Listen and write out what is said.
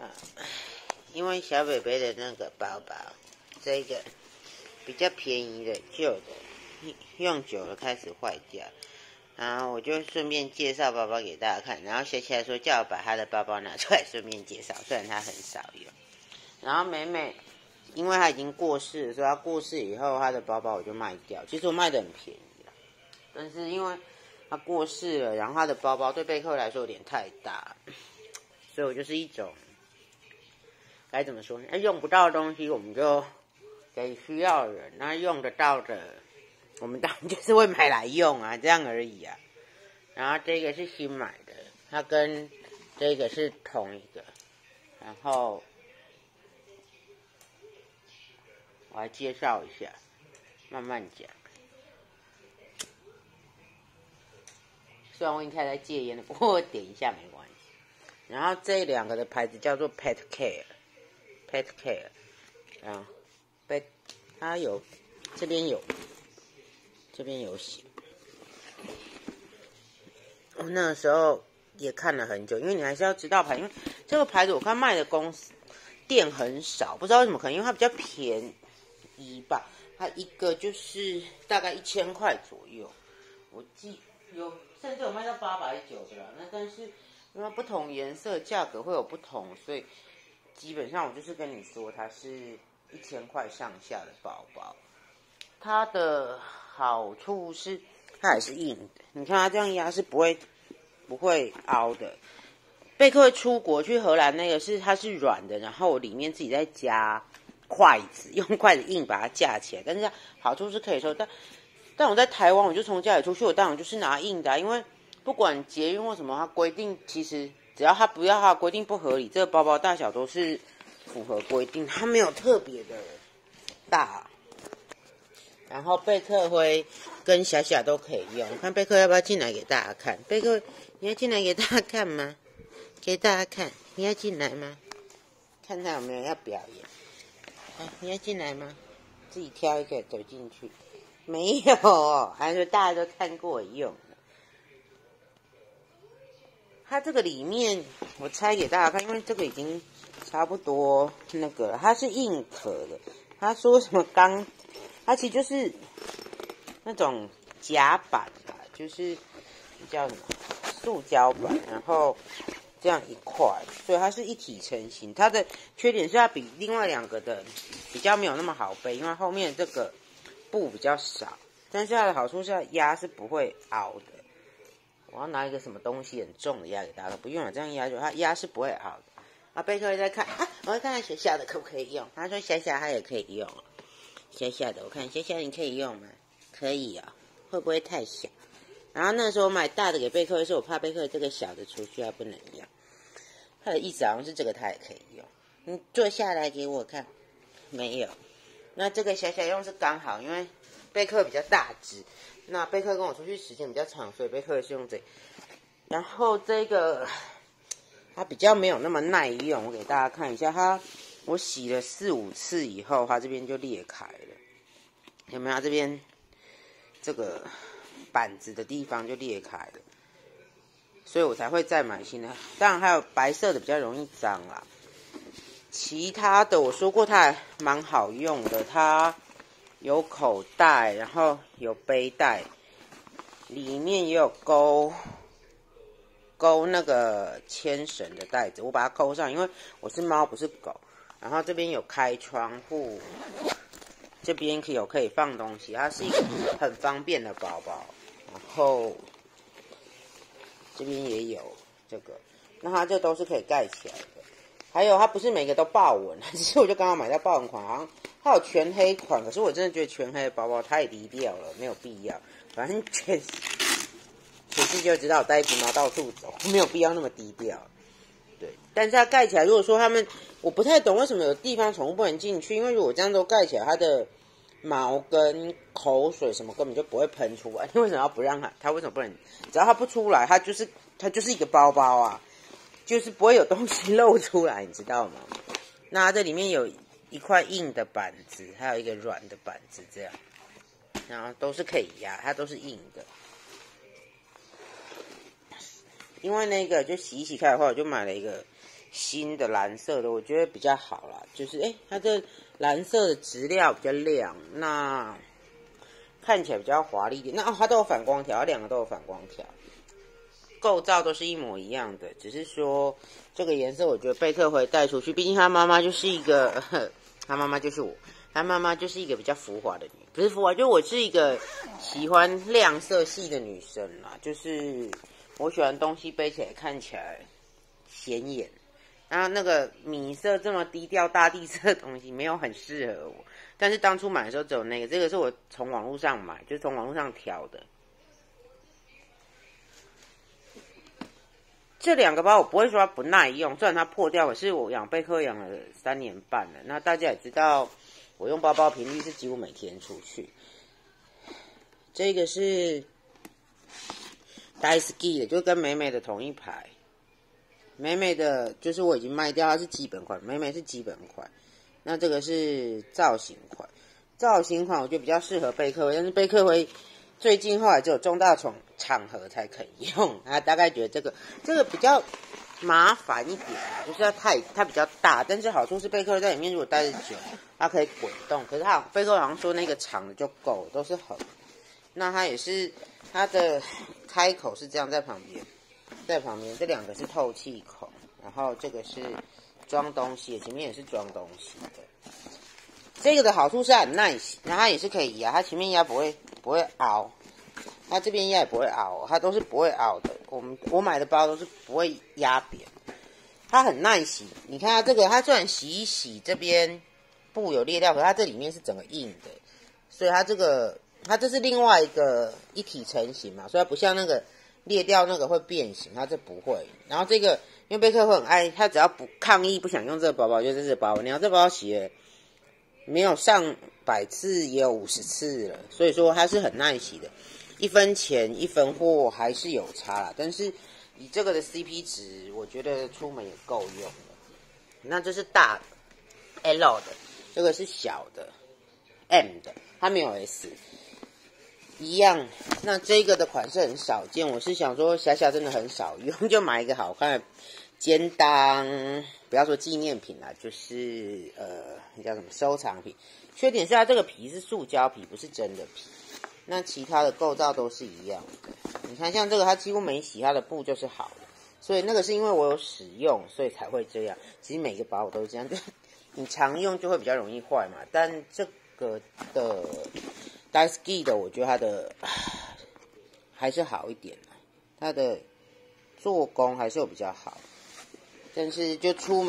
啊，因为小北北的那个包包，这个比较便宜的旧的，用久了开始坏掉。然后我就顺便介绍包包给大家看，然后写起来说叫我把他的包包拿出来顺便介绍，虽然他很少用。然后美美，因为他已经过世了，所以他过世以后，他的包包我就卖掉。其实我卖的很便宜啦，但是因为他过世了，然后他的包包对贝克来说有点太大，所以我就是一种该怎么说呢？用不到的东西我们就给需要人，那用得到的。我们当然就是会买来用啊，这样而已啊。然后这个是新买的，它跟这个是同一个。然后我来介绍一下，慢慢讲。虽然我已经开始戒烟了，不过我点一下没关系。然后这两个的牌子叫做 Pet Care Care，Pet Care，啊，Pet，它有这边有。这边有写，我那个时候也看了很久，因为你还是要知道牌，因为这个牌子我看卖的公司店很少，不知道为什么，可能因为它比较便宜吧，它一个就是大概一千块左右，我记有甚至有卖到八百九的啦，那但是因为不同颜色价格会有不同，所以基本上我就是跟你说，它是一千块上下的包包，它的。好处是它还是硬的，你看它这样压是不会不会凹的。贝克出国去荷兰那个是它是软的，然后我里面自己再加筷子，用筷子硬把它架起来。但是好处是可以收，但但我在台湾我就从家里出去，我当然就是拿硬的，因为不管捷运或什么，它规定其实只要他不要它规定不合理，这个包包大小都是符合规定，它没有特别的大。然后贝克灰跟小小都可以用，看贝克要不要进来给大家看？贝克，你要进来给大家看吗？给大家看，你要进来吗？看他有没有要表演？哎，你要进来吗？自己挑一个走进去。没有，还是大家都看过用。它这个里面我拆给大家看，因为这个已经差不多那个了，它是硬壳的。他说什么钢？它其实就是那种夹板吧，就是叫什么塑胶板，然后这样一块，所以它是一体成型。它的缺点是它比另外两个的比较没有那么好背，因为后面这个布比较少。但是它的好处是压是不会凹的。我要拿一个什么东西很重的压给大家，不用了，这样压就它压是不会好的。啊，贝克在看啊，我要看看小小的可不可以用。他说小小他也可以用。小小的，我看小小你可以用吗？可以啊，会不会太小？然后那时候我买大的给贝克的时候，我怕贝克这个小的出去他不能用。他的意思好像是这个他也可以用。你坐下来给我看，没有。那这个小小用是刚好，因为贝克比较大只，那贝克跟我出去时间比较长，所以贝克是用这。然后这个它比较没有那么耐用，我给大家看一下它。我洗了四五次以后，它这边就裂开了，有没有？这边这个板子的地方就裂开了，所以我才会再买新的。当然还有白色的比较容易脏啦，其他的我说过它还蛮好用的，它有口袋，然后有背带，里面也有钩钩那个牵绳的带子，我把它扣上，因为我是猫不是狗。然后这边有开窗户，这边可以有可以放东西，它是一个很方便的包包。然后这边也有这个，那它这都是可以盖起来的。还有它不是每个都豹纹，其实我就刚刚买到豹纹款，好像它有全黑款，可是我真的觉得全黑的包包太低调了，没有必要。反正全全世界知道我带一只猫到处走，没有必要那么低调。对，但是它盖起来，如果说他们，我不太懂为什么有地方宠物不能进去，因为如果这样都盖起来，它的毛跟口水什么根本就不会喷出来。你 为什么要不让它？它为什么不能？只要它不出来，它就是它就是一个包包啊，就是不会有东西露出来，你知道吗？那这里面有一块硬的板子，还有一个软的板子，这样，然后都是可以压，它都是硬的。因为那个就洗一洗开的话，我就买了一个新的蓝色的，我觉得比较好啦。就是哎，它这蓝色的质料比较亮，那看起来比较华丽一点。那哦，它都有反光条，两个都有反光条，构造都是一模一样的，只是说这个颜色，我觉得贝克会带出去。毕竟他妈妈就是一个，他妈妈就是我，他妈妈就是一个比较浮华的女，不是浮华，就我是一个喜欢亮色系的女生啦。就是我喜欢东西背起来看起来显眼。然后那个米色这么低调大地色的东西没有很适合我，但是当初买的时候只有那个，这个是我从网络上买，就是从网络上挑的。这两个包我不会说它不耐用，虽然它破掉，可是我养贝壳养了三年半了。那大家也知道，我用包包频率是几乎每天出去。这个是 Daisy 的，就跟美美的同一排。美美的就是我已经卖掉，它是基本款。美美是基本款，那这个是造型款。造型款我觉得比较适合贝克威，但是贝克威最近后来只有重大场场合才肯用。啊，大概觉得这个这个比较麻烦一点，就是它太它比较大，但是好处是贝壳在里面如果待的久，它可以滚动。可是它贝壳好像说那个长的就够，都是横。那它也是它的开口是这样在旁边。在旁边，这两个是透气孔，然后这个是装东西，前面也是装东西的。这个的好处是很耐洗，然后它也是可以压，它前面压不会不会凹，它这边压也不会凹，它都是不会凹的。我们我买的包都是不会压扁，它很耐洗。你看它这个，它虽然洗一洗这边布有裂掉，可它这里面是整个硬的，所以它这个它这是另外一个一体成型嘛，所以它不像那个。裂掉那个会变形，它这不会。然后这个，因为贝克会很爱，他只要不抗议不想用这个包包，就这个包。你要这包洗了，没有上百次也有五十次了，所以说它是很耐洗的。一分钱一分货还是有差啦，但是以这个的 CP 值，我觉得出门也够用了。那这是大的 L 的，这个是小的 M 的，它没有 S。一样，那这个的款式很少见，我是想说，霞霞真的很少用，就买一个好看肩当，不要说纪念品啦，就是呃，那叫什么收藏品。缺点是它这个皮是塑胶皮，不是真的皮。那其他的构造都是一样的。你看，像这个它几乎没洗，它的布就是好的。所以那个是因为我有使用，所以才会这样。其实每个包我都是这样，你常用就会比较容易坏嘛。但这个的。Daisy 的，我觉得它的 还是好一点它的做工还是有比较好，但是就出门。